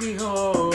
me home